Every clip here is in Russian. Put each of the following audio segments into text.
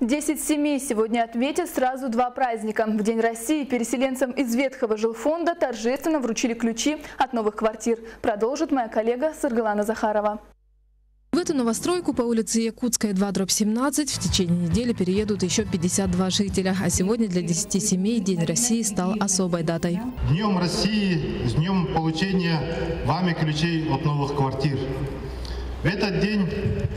Десять семей сегодня отметят сразу два праздника. В День России переселенцам из ветхого жилфонда торжественно вручили ключи от новых квартир. Продолжит моя коллега Саргалана Захарова. В эту новостройку по улице Якутская 2, дробь 17 в течение недели переедут еще 52 жителя. А сегодня для 10 семей День России стал особой датой. Днем России, с днем получения вами ключей от новых квартир. В этот день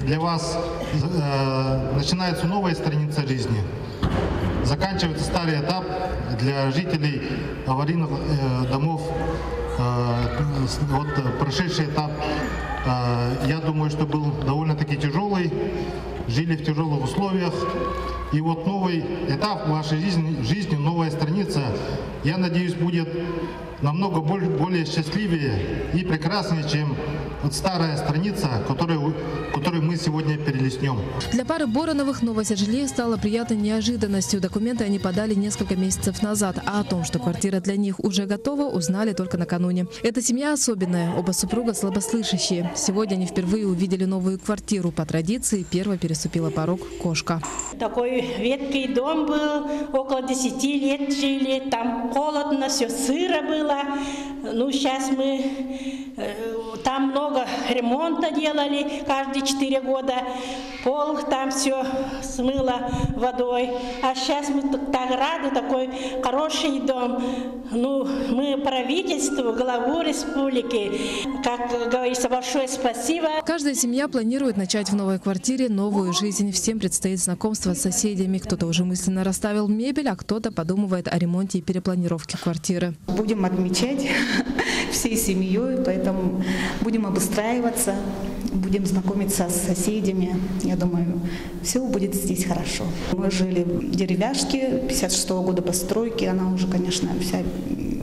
для вас э, начинается новая страница жизни. Заканчивается старый этап для жителей аварийных э, домов. Э, вот прошедший этап, э, я думаю, что был довольно-таки тяжелый. Жили в тяжелых условиях. И вот новый этап в вашей жизни, жизни новая страница, я надеюсь, будет намного более, счастливее и прекраснее, чем вот старая страница, которую, которую мы сегодня перелистнем. Для пары Бороновых новость о жилье стала приятной неожиданностью. Документы они подали несколько месяцев назад, а о том, что квартира для них уже готова, узнали только накануне. Эта семья особенная, оба супруга слабослышащие. Сегодня они впервые увидели новую квартиру. По традиции первой переступила порог кошка. Такой веткий дом был, около 10 лет жили, там холодно, все сыро было. Ну, сейчас мы, э, там много ремонта делали каждые 4 года, пол там все смыло водой. А сейчас мы так рады, такой хороший дом. Ну, мы правительству, главу республики, как говорится, большое спасибо. Каждая семья планирует начать в новой квартире новую жизнь. Всем предстоит знакомство с соседями. Кто-то уже мысленно расставил мебель, а кто-то подумывает о ремонте и перепланировке квартиры. Будем отмечать всей семьей, поэтому будем обустраиваться, будем знакомиться с соседями. Я думаю, все будет здесь хорошо. Мы жили в деревяшке 56 -го года постройки, она уже, конечно, вся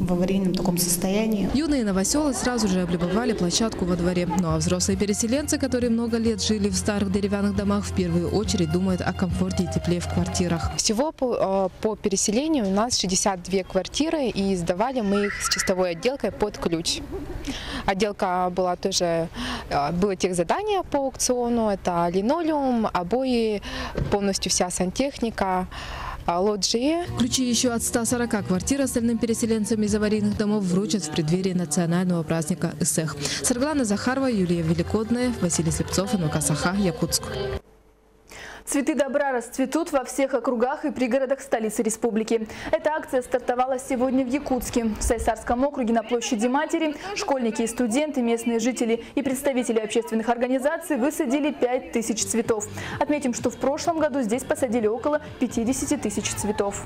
в аварийном таком состоянии. Юные новоселы сразу же облюбовали площадку во дворе. Ну а взрослые переселенцы, которые много лет жили в старых деревянных домах, в первую очередь думают о комфорте и тепле в квартирах. Всего по, э, по переселению у нас 62 квартиры, и сдавали мы их с чистовой отделкой под ключ. Отделка была тоже, э, было тех задания по аукциону, это линолеум, обои, полностью вся сантехника лоджии. Ключи еще от 140 квартир остальным переселенцам из аварийных домов вручат в преддверии национального праздника ИСЭХ. Сарглана Захарова, Юлия Великодная, Василий Слепцов, НВК Саха, Якутск. Цветы добра расцветут во всех округах и пригородах столицы республики. Эта акция стартовала сегодня в Якутске. В Сайсарском округе на площади Матери школьники и студенты, местные жители и представители общественных организаций высадили 5 тысяч цветов. Отметим, что в прошлом году здесь посадили около 50 тысяч цветов.